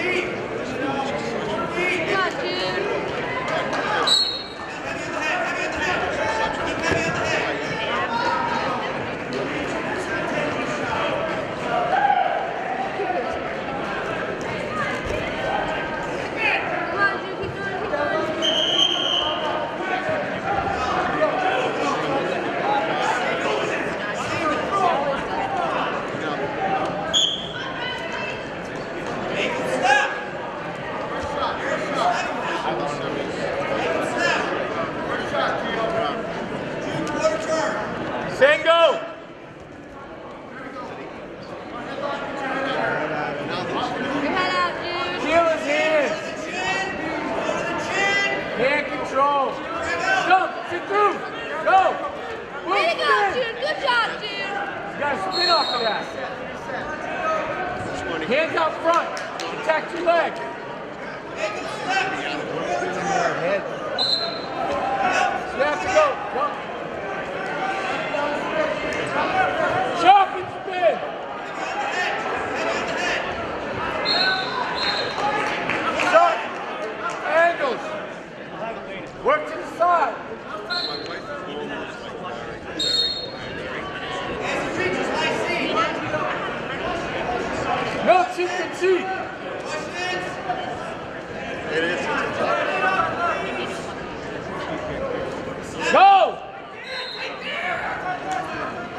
Steve. Drop in off of that. Hands out front. Protect your leg. You have to go. Jump.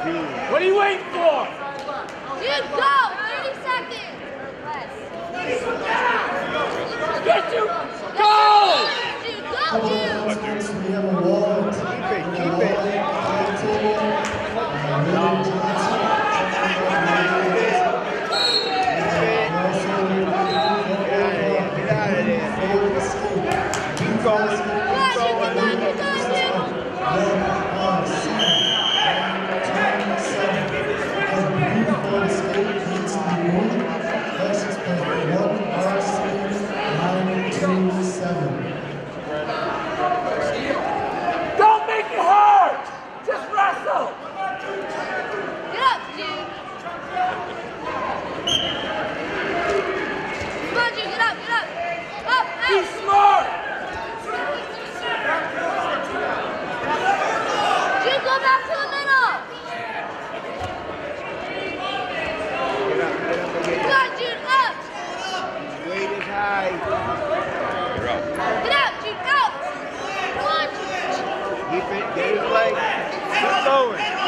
What are you waiting for? Dude, go! 30 seconds! Get you! Go! Dude, go, dude! Get out, Jude, go! Come on, Jude. it, get his leg. Keep going.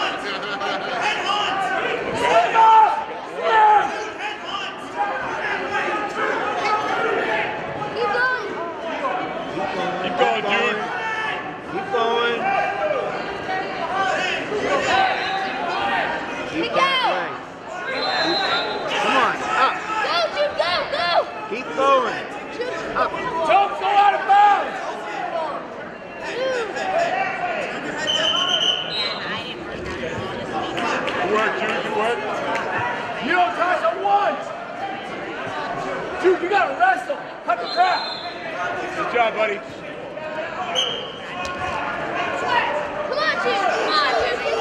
Don't go out of bounds! You? You? You don't! Dude, you gotta wrestle! Cut the crap! Good job, buddy. Come on, Jude! Come on,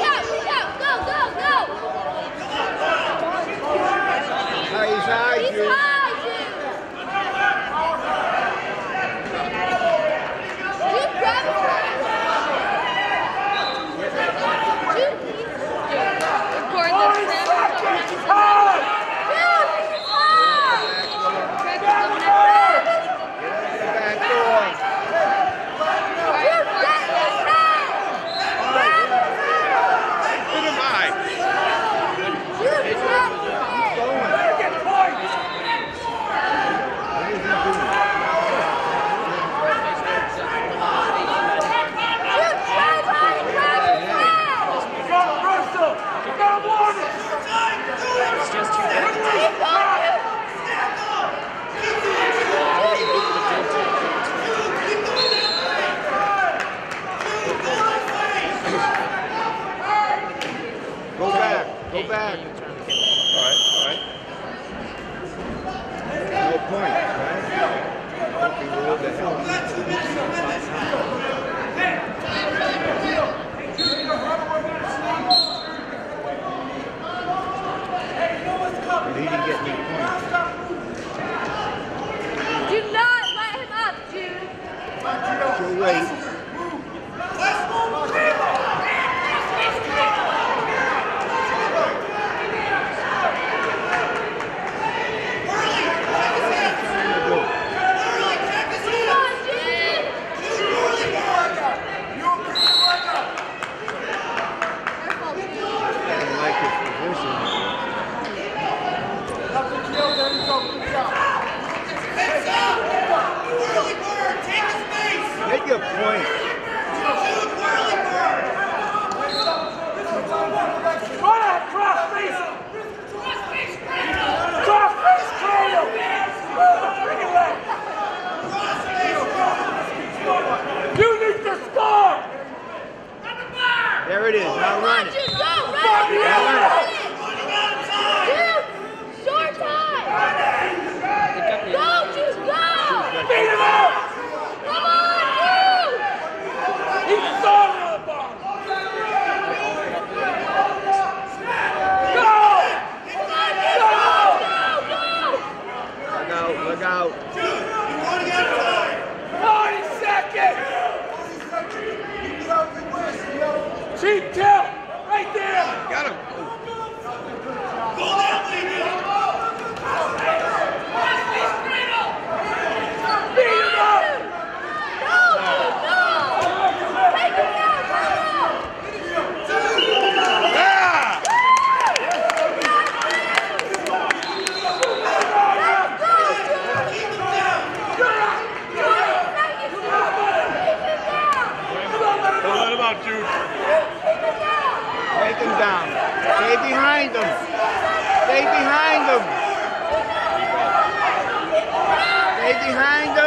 Go back. All right, all right. No point. Right? Don't be ruled. There it is. Now run it. Go, run it, yeah. run it. Dude, short time. Go, just go. Beat him up! Come on, dude. He's scoring on the ball! Go! Go, go, go. Look out. Look out. 40 seconds! Cheap tilt! Right there! Got him. Dude! Don't let him out, Jude. Take him down. Stay behind him. Stay behind him. Stay behind him.